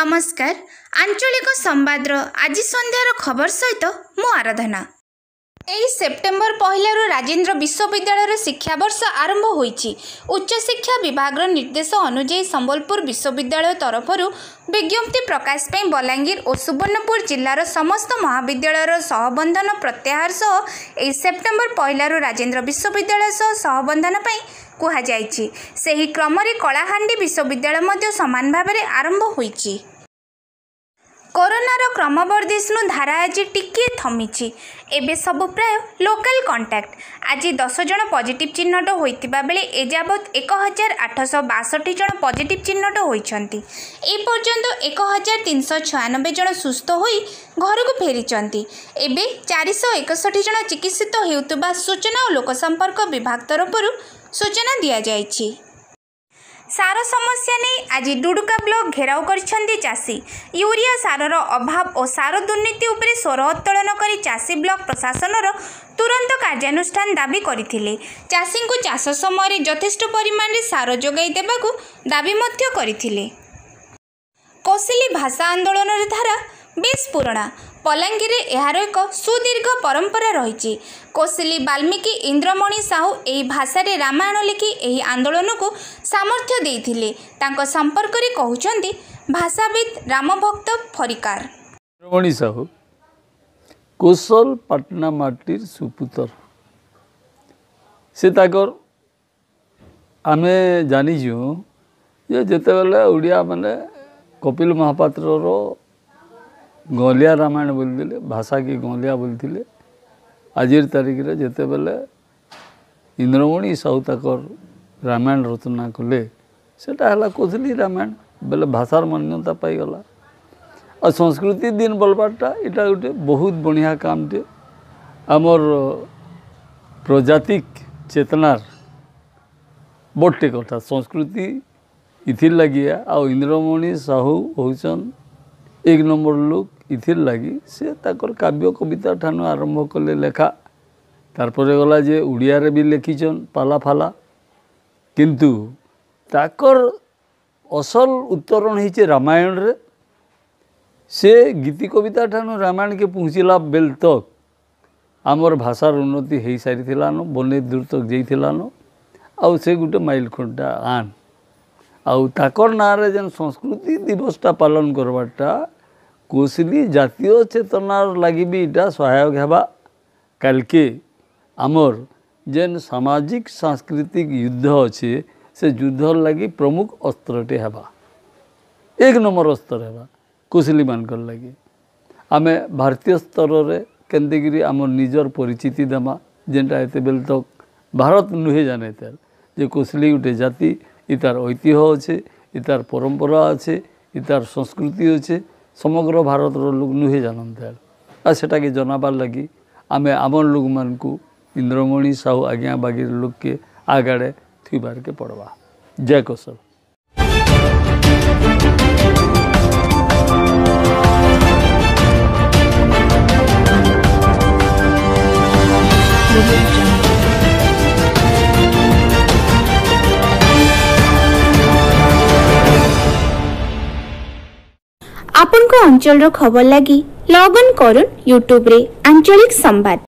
ନମସ୍କାର। ଆଞ୍ଚଳିକ ସମ୍ବାଦର ଆଜି ସନ୍ଧ୍ୟାର ଖବର ସହିତ ମୁଁ ଆରାଧନା। ଏହି ସେପ୍ଟେମ୍ବର ପହିଲାରୁ ରାଜେନ୍ଦ୍ର ବିଶ୍ୱବିଦ୍ୟାଳୟର ଶିକ୍ଷାବର୍ଷ ଆରମ୍ଭ ହୋଇଛି। ଉଚ୍ଚଶିକ୍ଷା ବିଭାଗର ନିର୍ଦ୍ଦେଶ ଅନୁଯାୟୀ ସମ୍ବଲପୁର ବିଶ୍ୱବିଦ୍ୟାଳୟ ତରଫରୁ ବିଜ୍ଞପ୍ତି ପ୍ରକାଶ ପାଇଁ ବଲାଙ୍ଗୀର ଓ ସୁବର୍ଣ୍ଣପୁର ଜିଲ୍ଲାର ସମସ୍ତ ମହାବିଦ୍ୟାଳୟର ସହବନ୍ଧନ ପ୍ରତ୍ୟାହାର ସହ ଏହି ସେପ୍ଟେମ୍ବର ପହିଲାରୁ ରାଜେନ୍ଦ୍ର ବିଶ୍ୱବିଦ୍ୟାଳୟ ସହ ସହବନ୍ଧନ ପାଇଁ କୁହାଯାଇଛି। ସେହି କ୍ରମରେ କଳାହାଣ୍ଡି ବିଶ୍ୱବିଦ୍ୟାଳୟ ମଧ୍ୟ ସମାନ ଭାବରେ ଆରମ୍ଭ ହୋଇଛି। କରୋନାର କ୍ରମବର୍ଦ୍ଧିଷ୍ଣୁ ଧାରା ଆଜି ଟିକିଏ ଥମିଛି। ଏବେ ସବୁ ପ୍ରାୟ ଲୋକାଲ କଣ୍ଟାକ୍ଟ। ଆଜି ଦଶ ଜଣ ପଜିଟିଭ୍ ଚିହ୍ନଟ ହୋଇଥିବା ବେଳେ ଏଯାବତ୍ ଏକ ହଜାର ଆଠଶହ ବାଷଠି ଜଣ ପଜିଟିଭ୍ ଚିହ୍ନଟ ହୋଇଛନ୍ତି। ଏପର୍ଯ୍ୟନ୍ତ ଏକ ହଜାର ତିନିଶହ ଛୟାନବେ ଜଣ ସୁସ୍ଥ ହୋଇ ଘରକୁ ଫେରିଛନ୍ତି। ଏବେ ଚାରିଶହ ଏକଷଠି ଜଣ ଚିକିତ୍ସିତ ହେଉଥିବା ସୂଚନା ଓ ଲୋକସମ୍ପର୍କ ବିଭାଗ ତରଫରୁ ସୂଚନା ଦିଆଯାଇଛି। ସାର ସମସ୍ୟା ନେଇ ଆଜି ଡୁଡୁକା ବ୍ଲକ ଘେରାଉ କରିଛନ୍ତି ଚାଷୀ। ୟୁରିଆ ସାରର ଅଭାବ ଓ ସାର ଦୁର୍ନୀତି ଉପରେ ସ୍ୱର ଉତ୍ତୋଳନ କରି ଚାଷୀ ବ୍ଲକ ପ୍ରଶାସନର ତୁରନ୍ତ କାର୍ଯ୍ୟାନୁଷ୍ଠାନ ଦାବି କରିଥିଲେ। ଚାଷୀଙ୍କୁ ଚାଷ ସମୟରେ ଯଥେଷ୍ଟ ପରିମାଣରେ ସାର ଯୋଗାଇ ଦେବାକୁ ଦାବି ମଧ୍ୟ କରିଥିଲେ। କୋଶଲି ଭାଷା ଆନ୍ଦୋଳନର ଧାରା ବେଶ୍ ପୁରୁଣା। ବଲାଙ୍ଗୀରରେ ଏହାର ଏକ ସୁଦୀର୍ଘ ପରମ୍ପରା ରହିଛି। କୋଶିଲି ବାଲ୍ମୀକି ଇନ୍ଦ୍ରମଣି ସାହୁ ଏହି ଭାଷାରେ ରାମାୟଣ ଲେଖି ଏହି ଆନ୍ଦୋଳନକୁ ସାମର୍ଥ୍ୟ ଦେଇଥିଲେ। ତାଙ୍କ ସମ୍ପର୍କରେ କହୁଛନ୍ତି ଭାଷାବିତ୍ ରାମଭକ୍ତ ଫରିକାର। ଇନ୍ଦ୍ରମଣି ସାହୁ କୋଶଲ ପାଟନା ମାଟିର ସୁପୁତର। ସେ ତାଙ୍କର ଆମେ ଜାଣିଛୁ ଯେ ଯେତେବେଳେ ଓଡ଼ିଆ ମାନେ କପିଲ ମହାପାତ୍ରର ଗଲିଆ ରାମାୟଣ ବୋଲିଥିଲେ ଭାଷାକେ ଗଲିଆ ବୋଲିଥିଲେ ଆଜିର ତାରିଖରେ ଯେତେବେଳେ ଇନ୍ଦ୍ରମଣି ସାହୁ ତାକର ରାମାୟଣ ରଚନା କଲେ ସେଟା ହେଲା କୋଶଲି ରାମାୟଣ ବେଲେ ଭାଷାର ମାନ୍ୟତା ପାଇଗଲା ଆଉ ସଂସ୍କୃତି ଦିନ ବୋଲବାରଟା ଏଇଟା ଗୋଟେ ବହୁତ ବଢ଼ିଆ କାମଟେ ଆମର୍ ପ୍ରଜାତିକ ଚେତନାର ବଡ଼ଟେ କଥା ସଂସ୍କୃତି ଇଥିର୍ ଲାଗି ଆଉ ଇନ୍ଦ୍ରମଣି ସାହୁ ହଉଛନ୍ ଏକ ନମ୍ବର ଲୋକ ଇଥିର୍ ଲାଗି ସେ ତାଙ୍କର କାବ୍ୟ କବିତା ଠାନୁ ଆରମ୍ଭ କଲେ ଲେଖା ତାରପରେ ଗଲା ଯେ ଓଡ଼ିଆରେ ବି ଲେଖିଛନ୍ ପାଲା ଫାଲା କିନ୍ତୁ ତାକର ଅସଲ ଉତ୍ତରଣ ହେଇଛେ ରାମାୟଣରେ ସେ ଗୀତି କବିତା ଠାନୁ ରାମାୟଣକେ ପହଞ୍ଚିଲା ବେଲ ତକ୍ ଆମର ଭାଷାର ଉନ୍ନତି ହେଇସାରିଥିଲାନ ବନେଇ ଦୂର ତକ୍ ଯାଇଥିଲାନ ଆଉ ସେ ଗୋଟେ ମାଇଲ ଖୁଣ୍ଟା ଆନ୍ ଆଉ ତାକର ନାଁରେ ଯେନ୍ ସଂସ୍କୃତି ଦିବସଟା ପାଳନ କରବାରଟା କୋଶଲି ଜାତୀୟ ଚେତନାର ଲାଗି ବି ଇଟା ସହାୟକ ହେବା କାଲ୍କେ ଆମର୍ ଯେନ୍ ସାମାଜିକ ସାଂସ୍କୃତିକ ଯୁଦ୍ଧ ଅଛେ ସେ ଯୁଦ୍ଧର ଲାଗି ପ୍ରମୁଖ ଅସ୍ତ୍ରଟେ ହେବା ଏକ ନମ୍ବର ଅସ୍ତ୍ର ହେବା କୁଶଲୀମାନଙ୍କର ଲାଗି ଆମେ ଭାରତୀୟ ସ୍ତରରେ କେନ୍· ଆମର ନିଜର ପରିଚିତି ଦେମା ଯେନ୍ଟା ଏତେବେଲେ ତକ୍ ଭାରତ ନୁହେଁ ଜାନେ ତାର ଯେ କୁଶଲି ଗୋଟେ ଜାତି ଇ ତାର ଐତିହ୍ୟ ଅଛେ ଇ ତାର ପରମ୍ପରା ଅଛେ ଇ ତାର ସଂସ୍କୃତି ଅଛେ ସମଗ୍ର ଭାରତର ଲୋକ ନୁହେଁ ଜାନନ୍ ତାର ଆଉ ସେଟାକେ ଜନାବାର୍ ଲାଗି ଆମେ ଆମର୍ ଲୋକମାନଙ୍କୁ ଇନ୍ଦ୍ରମଣି ସାହୁ ଆଜ୍ଞା ବାଗିର ଲୋକକେ ଆଗାଡ଼େ ଥୁଇବାର୍କେ ପଡ଼ବା ଜୟ କୌଶଲ ଅଞ୍ଚଳର ଖବର ଲାଗି ଲଗ୍ ଅନ୍ କରୁନ୍ ୟୁଟ୍ୟୁବରେ ଆଞ୍ଚଳିକ ସମ୍ବାଦ